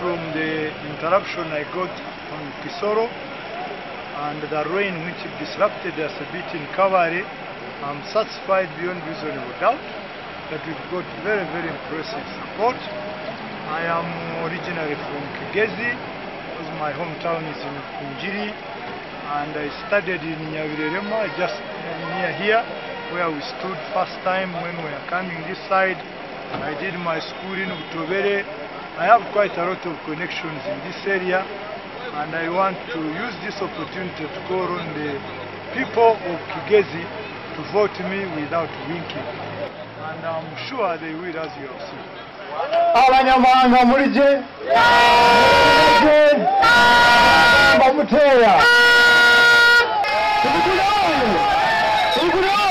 from the interruption I got from Kisoro and the rain which disrupted us a bit in Kabale, I'm satisfied beyond reasonable doubt that we've got very, very impressive support. I am originally from Kigezi, because my hometown is in Kunjiri, and I studied in Nyavirerema, just near here, where we stood first time when we were coming this side. I did my school in Utobere. I have quite a lot of connections in this area, and I want to use this opportunity to call on the people of Kigezi to vote me without winking. And I'm sure they will, as you have seen. abanyamahanga muri je bamuteera Segurou! Segurou!